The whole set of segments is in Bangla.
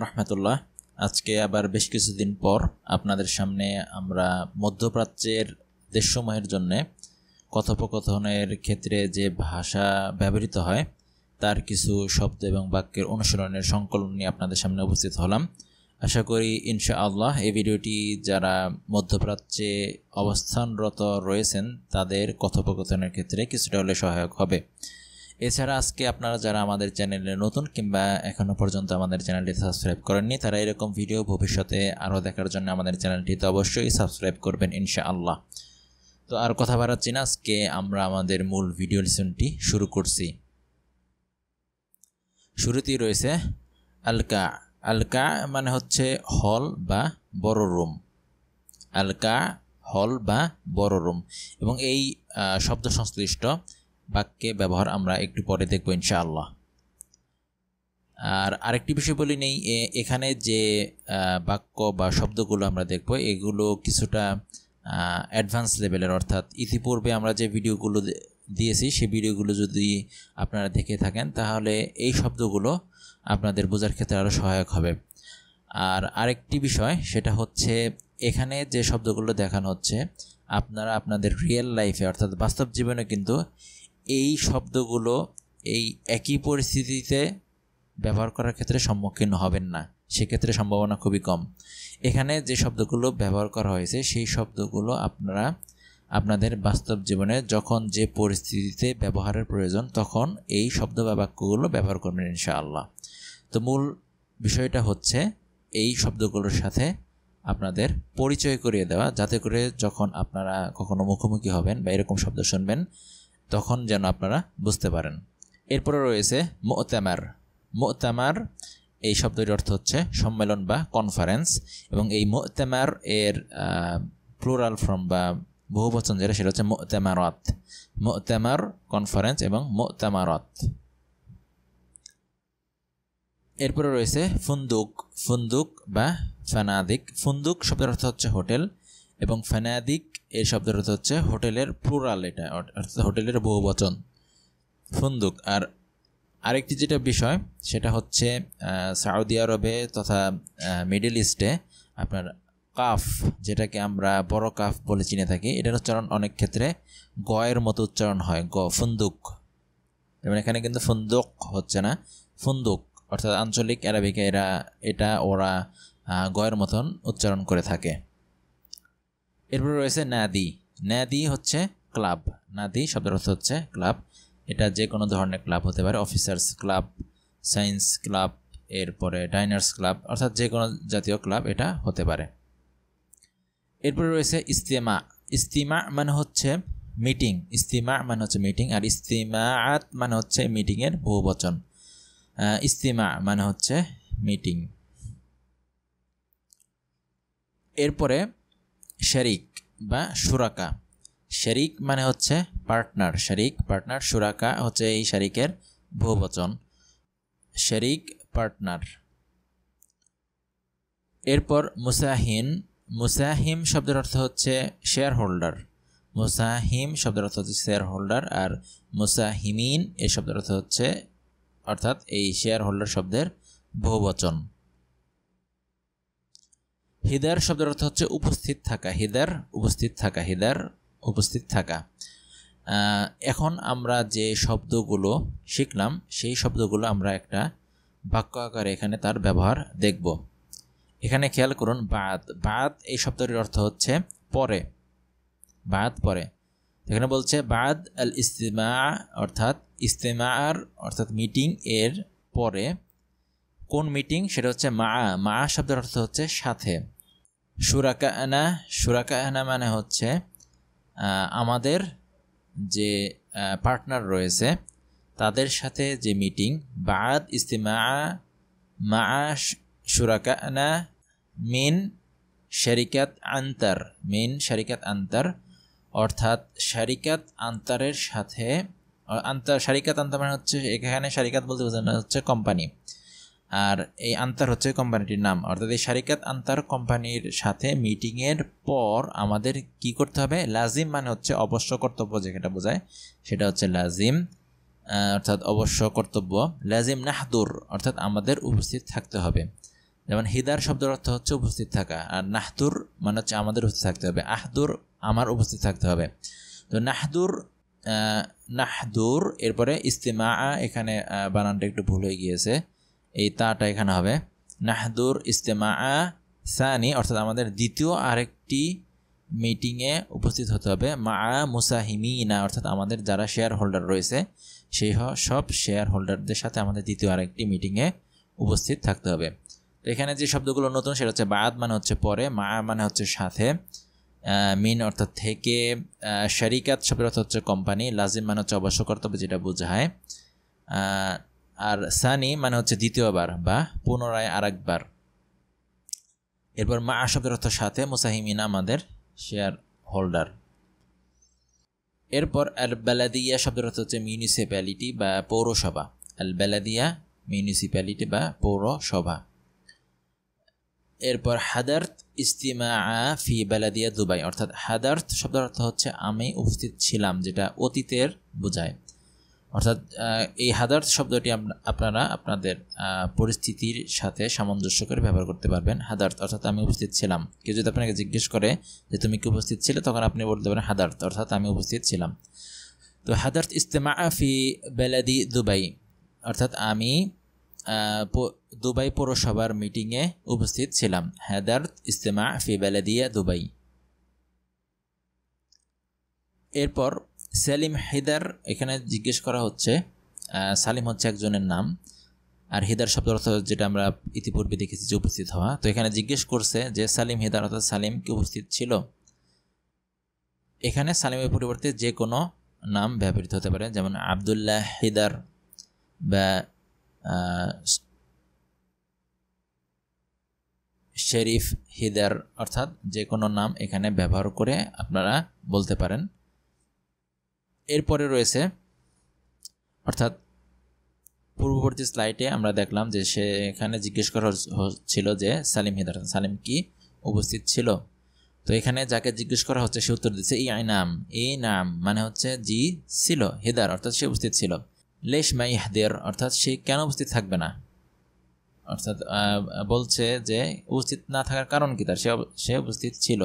রহমতুল্লাহ আজকে আবার বেশ কিছুদিন পর আপনাদের সামনে আমরা মধ্যপ্রাচ্যের দেশসমূহের জন্যে কথোপকথনের ক্ষেত্রে যে ভাষা ব্যবহৃত হয়, তার কিছু শব্দ এবং বাক্যের অনুশীলনের সংকলন নিয়ে আপনাদের সামনে উপস্থিত হলাম। আশা করি ইনশা আল্লাহ এই ভিডিওটি যারা মধ্যপ্রাচ্যে অবস্থানরত রয়েছেন, তাদের কথোপকথনের ক্ষেত্রে কিছুটা হলে সহায়ক হবে। এছাড়া আজকে আপনারা যারা আমাদের চ্যানেলে নতুন কিংবা এখনও পর্যন্ত আমাদের চ্যানেলটি সাবস্ক্রাইব করেননি, তারা এরকম ভিডিও ভবিষ্যতে আরও দেখার জন্য আমাদের চ্যানেলটিতে অবশ্যই সাবস্ক্রাইব করবেন ইনশা আল্লাহ তো আর কথা বাড়াচ্ছি না, আজকে আমরা আমাদের মূল ভিডিও লিসনটি শুরু করছি। শুরুতেই রয়েছে আলকা। আলকা মানে হচ্ছে হল বা বড় রুম আলকা হল বা বড় রুম এবং এই শব্দ সংশ্লিষ্ট বাক্যে ব্যবহার আমরা একটু পরে দেখব ইনশাআল্লাহ। আর আরেকটি বিষয় বলি নেই এখানে যে বাক্য বা শব্দগুলো আমরা দেখব, এগুলো কিছুটা অ্যাডভান্স লেভেলের অর্থাৎ ইতিপূর্বে আমরা যে ভিডিওগুলো দিয়েছি সেই ভিডিওগুলো যদি আপনারা দেখে থাকেন, তাহলে এই শব্দগুলো আপনাদের বোঝার ক্ষেত্রে আরও সহায়ক হবে। আর আরেকটি বিষয়, সেটা হচ্ছে এখানে যে শব্দগুলো দেখানো হচ্ছে, আপনারা আপনাদের রিয়েল লাইফে অর্থাৎ বাস্তব জীবনে কিন্তু এই শব্দগুলো এই একই পরিস্থিতিতে ব্যবহার করার ক্ষেত্রে সম্মুখীন হবেন না। সেক্ষেত্রে সম্ভাবনা খুবই কম। এখানে যে শব্দগুলো ব্যবহার করা হয়েছে, সেই শব্দগুলো আপনারা আপনাদের বাস্তব জীবনে যখন যে পরিস্থিতিতে ব্যবহারের প্রয়োজন, তখন এই শব্দ বা বাক্যগুলো ব্যবহার করবেন ইনশাআল্লাহ। তো মূল বিষয়টা হচ্ছে, এই শব্দগুলোর সাথে আপনাদের পরিচয় করিয়ে দেওয়া, যাতে করে যখন আপনারা কখনো মুখোমুখি হবেন বা এরকম শব্দ শুনবেন তখন যেন আপনারা বুঝতে পারেন। এরপরে রয়েছে মোতামার। মোতামার, এই শব্দটির অর্থ হচ্ছে সম্মেলন বা কনফারেন্স এবং এই মোতামার এর প্লুরাল ফর্ম বা বহু বহুবচন যেটা, সেটা হচ্ছে মোতামারত। মোতামার কনফারেন্স এবং মোতামারত। এরপরে রয়েছে ফুন্দুক। ফুন্দুক বা ফানাদিক। ফুন্দুক শব্দের অর্থ হচ্ছে হোটেল। এবং ফানাদিক এই শব্দের অর্থ হচ্ছে হোটেলের প্লুরাল এটা অর্থাৎ হোটেলের বহু বচন ফুন্দুক। আর আরেকটি যেটা বিষয়, সেটা হচ্ছে সৌদি আরবে তথা মিডল ইস্টে আপনার কাফ, যেটাকে আমরা বড় কাফ বলে চিনে থাকি, এটার উচ্চারণ অনেক ক্ষেত্রে গয়ের মতো উচ্চারণ হয়, গ, ফুন্দুক। যেমন এখানে কিন্তু ফুন্দুক হচ্ছে না, ফুন্দুক, অর্থাৎ আঞ্চলিক অ্যারাবিকে এরা, এটা ওরা গয়ের মতন উচ্চারণ করে থাকে। এরপর রয়েছে নাদি। নাদি হচ্ছে ক্লাব। নাদি শব্দের অর্থ হচ্ছে ক্লাব। এটা যে কোনো ধরনের ক্লাব হতে পারে। অফিসার্স ক্লাব, সায়েন্স ক্লাব, এরপরে ডাইনার্স ক্লাব, অর্থাৎ যে কোনো জাতীয় ক্লাব এটা হতে পারে। এরপরে রয়েছে ইস্তেমা। ইস্তিমা মানে হচ্ছে মিটিং। ইস্তিমা মানে হচ্ছে মিটিং, আর ইস্তিমাআত মানে হচ্ছে মিটিংয়ের বহু বচন। ইস্তিমা মানে হচ্ছে মিটিং। এরপরে শরিক বা সুরাকা। শরিক মানে হচ্ছে পার্টনার শরিক পার্টনার সুরাকা হচ্ছে এই শারিকের বহুবচন। শরিক পার্টনার এরপর মুসাহিন, মুসাহিম শব্দের অর্থ হচ্ছে শেয়ার হোল্ডার মুসাহিম শব্দের অর্থ হচ্ছে শেয়ার হোল্ডার আর মুসাহিমিন এই শব্দের অর্থ হচ্ছে, অর্থাৎ এই শেয়ার হোল্ডার শব্দের বহুবচন। হিদার শব্দের অর্থ হচ্ছে উপস্থিত থাকা। হিদার, উপস্থিত থাকা, হিদার, উপস্থিত থাকা। এখন আমরা যে শব্দগুলো শিখলাম, সেই শব্দগুলো আমরা একটা বাক্য আকারে এখানে তার ব্যবহার দেখব। এখানে খেয়াল করুন, বাদ। বাদ এই শব্দটির অর্থ হচ্ছে পরে। বাদ, পরে। এখানে বলছে, বাদ আল ইস্তেমা অর্থাৎ ইস্তেমার, অর্থাৎ মিটিং এর পরে। কোন মিটিং সেটা হচ্ছে মা মা শব্দের অর্থ হচ্ছে সাথে। সুরাকা আনা সুরাকা আনা মানে হচ্ছে আমাদের যে পার্টনার রয়েছে, তাদের সাথে যে মিটিং বাদ ইস্তেমা, মা সুরাকা আনা মিন শারিকাত আন্তার, মিন শারিকাত আন্তার, অর্থাৎ শারিকাত আন্তারের সাথে আন্তার, শারিকাত আন্তার মানে হচ্ছে, এখানে শারিকাত বলতে বোঝানো হচ্ছে কোম্পানি আর এই আন্তার হচ্ছে কোম্পানিটির নাম। অর্থাৎ এই শারিকাত আন্তার কোম্পানির সাথে মিটিংয়ের পর আমাদের কি করতে হবে? লাজিম মানে হচ্ছে অবশ্য কর্তব্য যেটা বোঝায়, সেটা হচ্ছে লাজিম। অর্থাৎ অবশ্য কর্তব্য। লাজিম নাহদুর, অর্থাৎ আমাদের উপস্থিত থাকতে হবে। যেমন হিদার শব্দের অর্থ হচ্ছে উপস্থিত থাকা, আর নাহদুর মানে হচ্ছে আমাদের উপস্থিত থাকতে হবে। আহদুর আমার উপস্থিত থাকতে হবে। তো নাহদুর নাহদুর, এরপরে ইস্তিমা এখানে বানানটা একটু ভুল হয়ে গিয়েছে। এই তাটা এখানে হবে। নাহদুর ইস্তেমা সানি, অর্থাৎ আমাদের দ্বিতীয় আরেকটি মিটিংয়ে উপস্থিত হতে হবে। মা মুসাহিমিনা, অর্থাৎ আমাদের যারা শেয়ার হোল্ডার রয়েছে, সেই সব শেয়ার হোল্ডারদের সাথে আমাদের দ্বিতীয় আরেকটি মিটিংয়ে উপস্থিত থাকতে হবে। তো এখানে যে শব্দগুলো নতুন, সেটা হচ্ছে বাদ মানে হচ্ছে পরে, মা মানে হচ্ছে সাথে। মিন অর্থাৎ থেকে। শারিকাত শব্দের অর্থ হচ্ছে কোম্পানি লাজিম মানে হচ্ছে অবশ্য কর্তব্য যেটা বোঝায়। আর সানি মানে হচ্ছে দ্বিতীয়বার বা পুনরায় আরেকবার। এরপর মা শব্দের অর্থ সাথে, মুসাহিমিন আমাদের শেয়ার হোল্ডার এরপর আল বেলাদিয়া শব্দের অর্থ হচ্ছে মিউনিসিপ্যালিটি বা পৌরসভা। আল বেলাদিয়া মিউনিসিপ্যালিটি বা পৌরসভা। এরপর হাদার্থ ইস্তিমা ফি বেলাদিয়া দুবাই। অর্থাৎ হাদার্থ শব্দের অর্থ হচ্ছে আমি উপস্থিত ছিলাম, যেটা অতীতের বোঝায়। অর্থাৎ এই হাদার্থ শব্দটি আপনারা আপনাদের পরিস্থিতির সাথে সামঞ্জস্য করে ব্যবহার করতে পারবেন। হাদার্থ, অর্থাৎ আমি উপস্থিত ছিলাম। কেউ যদি আপনাকে জিজ্ঞেস করে যে তুমি কি উপস্থিত ছিলে, তখন আপনি বলতে পারেন হাদার্থ, অর্থাৎ আমি উপস্থিত ছিলাম। তো হাদার্থ ইস্তেমা ফি বেলাদি দুবাই, অর্থাৎ আমি দুবাই পৌরসভার মিটিংয়ে উপস্থিত ছিলাম। হাদার্থ ইস্তেমা ফি বেলাদিয়া দুবাই। এরপর সেলিম হেদার, এখানে জিজ্ঞেস করা হচ্ছে সালিম হচ্ছে একজনের নাম, আর হেদার শব্দ অর্থ যেটা আমরা ইতিপূর্বে দেখেছি যে উপস্থিত হওয়া। তো এখানে জিজ্ঞেস করছে যে সালিম হেদার অর্থাৎ সালিম কি উপস্থিত ছিল? এখানে সালিমের পরিবর্তে যে কোনো নাম ব্যবহৃত হতে পারে, যেমন আবদুল্লাহ হেদার বা শেরিফ হিদার, অর্থাৎ যে কোনো নাম এখানে ব্যবহার করে আপনারা বলতে পারেন। এরপরে রয়েছে, অর্থাৎ পূর্ববর্তী স্লাইডে আমরা দেখলাম যে সে এখানে জিজ্ঞেস করা হচ্ছিল যে সালিম হিদার সালিম কি উপস্থিত ছিল? তো এখানে যাকে জিজ্ঞেস করা হচ্ছে সে উত্তর দিচ্ছে, এই নাম এই নাম মানে হচ্ছে জি ছিল, হেদার, অর্থাৎ সে উপস্থিত ছিল। লেশ মাই হাদের অর্থাৎ সে কেন উপস্থিত থাকবে না? অর্থাৎ বলছে যে উপস্থিত না থাকার কারণ কি তার? সে সে উপস্থিত ছিল।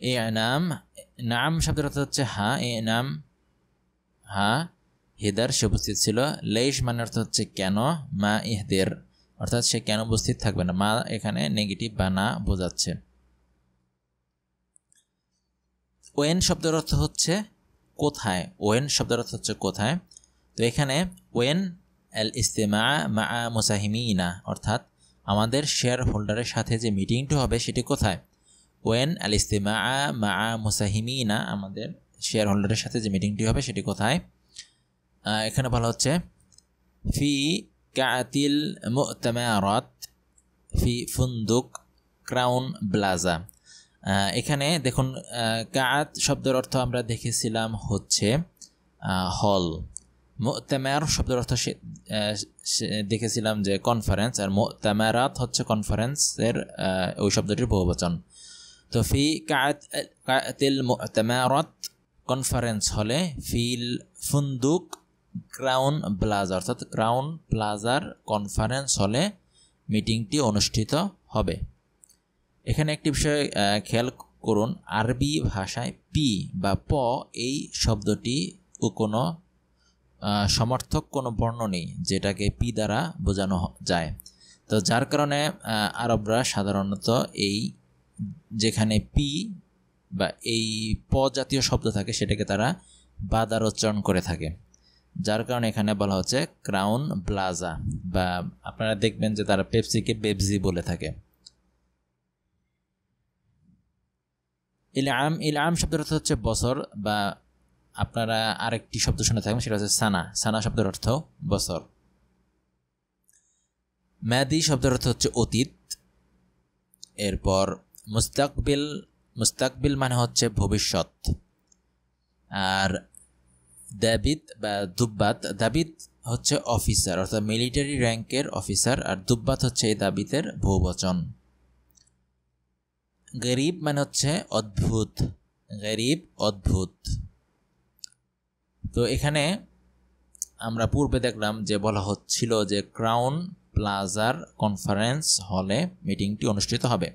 এ নাম নাম শব্দের অর্থ হচ্ছে হা, এ নাম হা? হেদার সে উপস্থিত ছিল। লেশ মানে অর্থ হচ্ছে কেন? মা ইহদের। অর্থাৎ সে কেন উপস্থিত থাকবে না? মা এখানে নেগেটিভ বা না বোঝাচ্ছে। ওয়েন শব্দের অর্থ হচ্ছে কোথায়? ওয়েন শব্দের অর্থ হচ্ছে কোথায়? তো এখানে ওয়েন এল ইস্তেমা মা মুসাহিমিনা, অর্থাৎ আমাদের শেয়ার হোল্ডারের সাথে যে মিটিংটি হবে সেটি কোথায়? ওয়েন আল ইস্তেমা মা মুসাহিমিনা, আমাদের শেয়ার হোল্ডারের সাথে যে মিটিংটি হবে সেটি কোথায়? এখানে বলা হচ্ছে, ফি কাতিল মুতামারাত ফি ফুন্দুক ক্রাউন ব্লাজা। এখানে দেখুন কাত শব্দের অর্থ আমরা দেখেছিলাম হচ্ছে হল। মোতামার শব্দের অর্থ দেখেছিলাম যে কনফারেন্স আর মোতামারাত হচ্ছে কনফারেন্সের ওই শব্দটির বহুবচন। তো ফি কাতিল মোতামারাত কনফারেন্স হলে ফিল ফুন্দুক ক্রাউন প্লাজা অর্থাৎ ক্রাউন প্লাজার কনফারেন্স হলে মিটিংটি অনুষ্ঠিত হবে। এখানে একটি বিষয় খেয়াল করুন, আরবি ভাষায় পি বা প এই শব্দটি কোনো সমর্থক কোনো বর্ণ নেই, যেটাকে পি দ্বারা বোঝানো যায়। তো যার কারণে আরবরা সাধারণত এই যেখানে পি বা এই প জাতীয় শব্দ থাকে সেটাকে তারা বাদার উচ্চারণ করে থাকে। যার কারণে এখানে বলা হচ্ছে ক্রাউন প্লাজা বা আপনারা দেখবেন যে তারা পেপসিকে বেবজি বলে থাকে। ইলাম ইলাম শব্দের অর্থ হচ্ছে বছর বা আপনারা আরেকটি শব্দ শুনে থাকবেন, সেটা হচ্ছে সানা। সানা শব্দের অর্থ বছর। ম্যাদি শব্দের অর্থ হচ্ছে অতীত। এরপর মুস্তাকবিল মুস্তাকবিল মানে হচ্ছে ভবিষ্যৎ। আর দাবিদ বা দুব্বাত, দাবিদ হচ্ছে অফিসার, অর্থাৎ মিলিটারি র্যাঙ্কের অফিসার, আর দুব্বাত হচ্ছে এই দাবিদের বহুবচন। গরিব মানে হচ্ছে অদ্ভুত, গরিব অদ্ভুত। তো এখানে আমরা পূর্বে দেখলাম যে বলা হচ্ছিল যে ক্রাউন প্লাজার কনফারেন্স হলে মিটিংটি অনুষ্ঠিত হবে।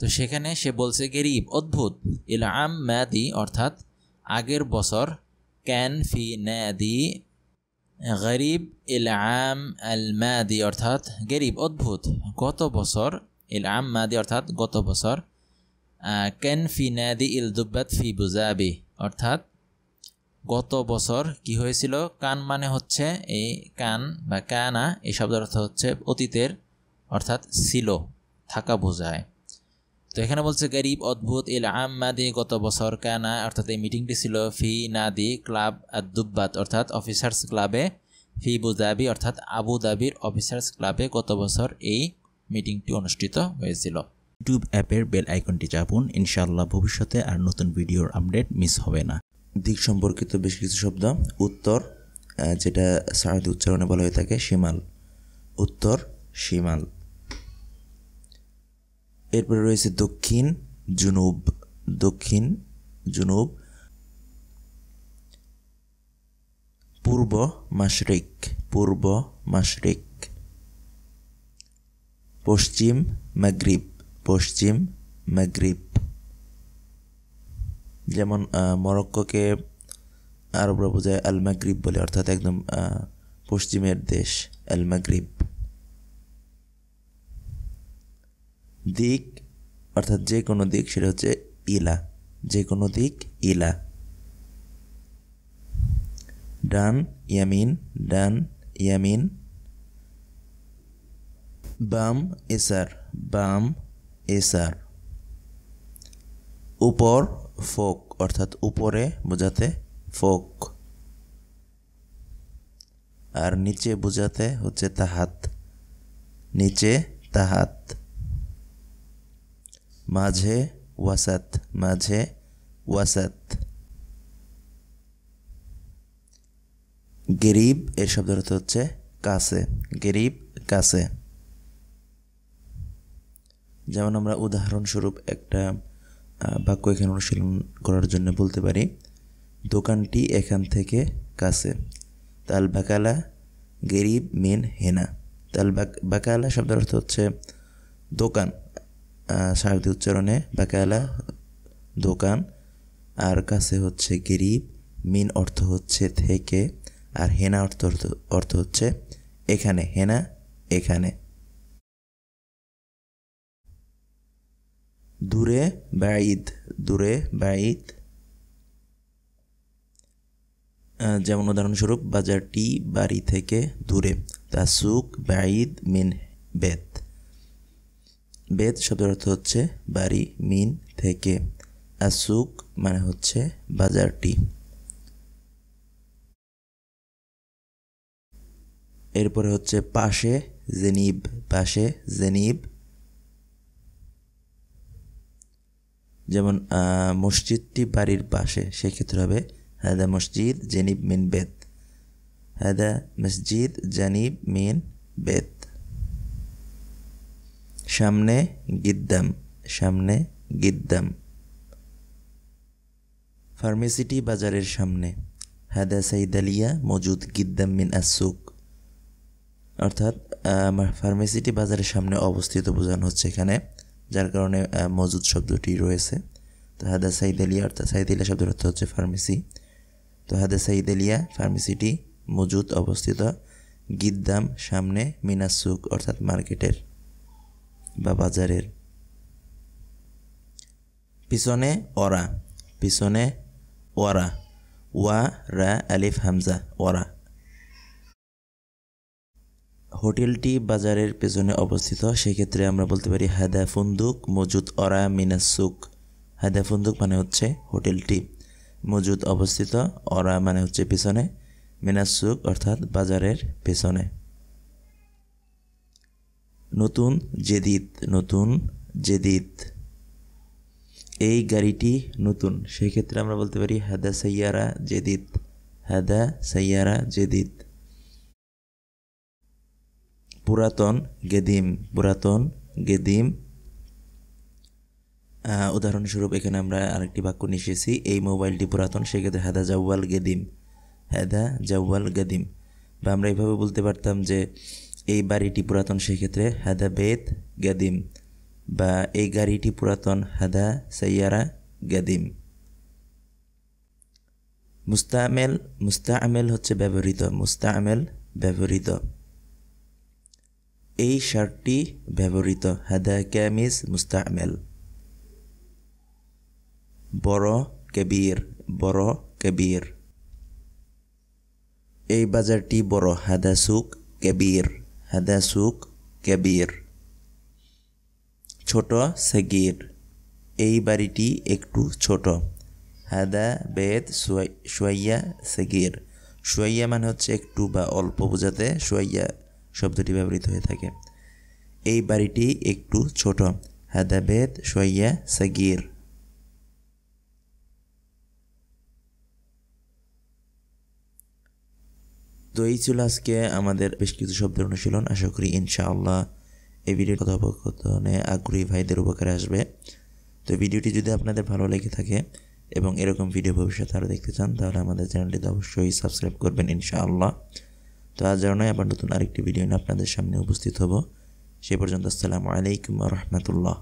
তো সেখানে সে বলছে, গেরিব, অদ্ভুত। ইল আম ম্যাদি অর্থাৎ আগের বছর, ক্যান ফি ন্যাদি গরিব ইল আম আল ম্যাদি অর্থাৎ গেরিব, অদ্ভুত। গত বছর ইল আম মাদি, অর্থাৎ গত বছর ক্যান ফি ন্যাদি ইল দুব্বাত ফি বুজাবি, অর্থাৎ গত বছর কি হয়েছিল? কান মানে হচ্ছে এই কান বা কানা, এই শব্দের অর্থ হচ্ছে অতীতের, অর্থাৎ ছিল, থাকা বোঝায়। তো এখানে বলছে, গরিব, অদ্ভুত ইল মাদি গত বছর কানা, অর্থাৎ এই মিটিংটি ছিল ফি নাদি ক্লাব আদুব্বাত অর্থাৎ অফিসার্স ক্লাবে ফি বুদাবি অর্থাৎ আবু দাবির অফিসার্স ক্লাবে গত বছর এই মিটিংটি অনুষ্ঠিত হয়েছিল। ইউটিউব অ্যাপের বেল আইকনটি চাপুন, ইনশাআল্লাহ ভবিষ্যতে আর নতুন ভিডিওর আপডেট মিস হবে না। দিক সম্পর্কিত বেশ কিছু শব্দ, উত্তর যেটা সাহায্য উচ্চারণে বলা হয়ে থাকে সীমাল উত্তর সীমাল এরপরে রয়েছে দক্ষিণ, জুনুব দক্ষিণ, জুনুব, পূর্ব মাশরিক পূর্ব মাশরিক, পশ্চিম মাগরিব পশ্চিম মাগরিব। যেমন মরক্কোকে আরবরা বোঝায় আল মাগরিব বলে, অর্থাৎ একদম পশ্চিমের দেশ আল মাগরিব দিক, অর্থাৎ যে কোনো দিক সেটা হচ্ছে ইলা। যে কোনো দিক ইলা। ডান ইয়ামিন ডান ইয়ামিন। বাম এসার বাম এসার। উপর ফোক, অর্থাৎ উপরে বোঝাতে ফোক। আর নিচে বোঝাতে হচ্ছে তাহাত। নিচে তাহাত। মাঝে ওয়াসাত মাঝে ওয়াসাত। গরিব এর শব্দ অর্থ হচ্ছে কাছে। গরিব, কাছে। যেমন আমরা উদাহরণস্বরূপ একটা বাক্য এখানে অনুশীলন করার জন্য বলতে পারি, দোকানটি এখান থেকে কাছে। তাল বাকালা গরিব মিন হেনা। তাল বাকালা শব্দের অর্থ হচ্ছে দোকান। সারদি উচ্চারণে বাকালা, দোকান, আর কাছে হচ্ছে গরিব, মিন অর্থ হচ্ছে থেকে, আর হেনা অর্থ অর্থ হচ্ছে এখানে, হেনা এখানে। দূরে বাঈদ দূরে বাঈদ। যেমন উদাহরণস্বরূপ, বাজারটি বাড়ি থেকে দূরে, তাসুক বাঈদ মিন বেদ বেদ শব্দের অর্থ হচ্ছে বাড়ি, মিন থেকে। আর আসুক মানে হচ্ছে বাজারটি। এরপরে হচ্ছে পাশে জেনিব পাশে জেনিব। যেমন মসজিদটি বাড়ির পাশে, সেক্ষেত্রে হবে হায়দা মসজিদ জেনিব মিন বেদ। হায়দা মসজিদ জানিব মিন বেদ। সামনে গিদ্দাম সামনে গিদ্দাম। ফার্মেসিটি বাজারের সামনে। হাদা সাইদালিয়া মজুদ গিদ্দাম মিন আসুক অর্থাৎ ফার্মেসিটি বাজারের সামনে অবস্থিত বোঝানো হচ্ছে এখানে, যার কারণে মজুদ শব্দটি রয়েছে। তো হাদা সাইদালিয়া, অর্থাৎ সাইদালিয়া শব্দের অর্থ হচ্ছে ফার্মেসি। তো হাদা সাইদালিয়া ফার্মেসিটি মজুদ অবস্থিত গিদ্দাম সামনে মিনাসুক অর্থাৎ মার্কেটের। বা বাজারের। পিছনে ওরা পিছনে ওয়ারা। ওয়া, রা, আলিফ, হামজা ওরা হোটেলটি বাজারের পেছনে অবস্থিত, সেক্ষেত্রে আমরা বলতে পারি হাদা ফুন্দুক, মজুদ অরা মিনাসুক হাদা ফুন্দুক মানে হচ্ছে হোটেলটি। মজুদ অবস্থিত অরা মানে হচ্ছে পেছনে মিনাসুক অর্থাৎ বাজারের পেছনে। নতুন জেদিদ নতুন জেদিদ। এই গাড়িটি নতুন, সেক্ষেত্রে আমরা বলতে পারি হাদা সাইয়ারা জেদিদ, হাদা সাইয়ারা জেদিদ। পুরাতন গেদিম পুরাতন গেদিম। উদাহরণস্বরূপ এখানে আমরা আরেকটি বাক্য এসেছি, এই মোবাইলটি পুরাতন, সেক্ষেত্রে হাদা জাওয়াল গেদিম, হাদা জাওয়াল গেদিম। বা আমরা এইভাবে বলতে পারতাম যে এই বাড়িটি পুরাতন, সেক্ষেত্রে হাদা বেদ গাদিম বা এই গাড়িটি পুরাতন, হাদা সাইয়ারা গাদিম। মুস্তামেল মুস্তামেল হচ্ছে ব্যবহৃত, মুস্তামেল ব্যবহৃত। এই শার্টটি ব্যবহৃত, হাদা ক্যামিজ মুস্তামেল। বড় কবির বড় কবির। এই বাজারটি বড়, হাদা সুক কবির। হাদা সুক কবির ছোট সগির। এই বাড়িটি একটু ছোট। হাদা বেদ সোয়াইয়া সগির। সোয়াইয়া মানে হচ্ছে একটু বা অল্প বোঝাতে সোয়াইয়া শব্দটি ব্যবহৃত হয়ে থাকে। এই বাড়িটি একটু ছোট। হাদা বেদ সোয়াইয়া সগির। তো এই ছিল আজকে আমাদের বেশ কিছু শব্দের অনুশীলন। আশা করি ইনশাআল্লাহ এই ভিডিও কথোপকথনে আগ্রহী ভাইদের উপকারে আসবে। তো ভিডিওটি যদি আপনাদের ভালো লেগে থাকে এবং এরকম ভিডিও ভবিষ্যতে আরও দেখতে চান, তাহলে আমাদের চ্যানেলটিতে অবশ্যই সাবস্ক্রাইব করবেন ইনশাআল্লাহ। তো আজ নয়, আবার নতুন আরেকটি ভিডিও নিয়ে আপনাদের সামনে উপস্থিত হব। সে পর্যন্ত আসসালামু আলাইকুম রহমতুল্লাহ।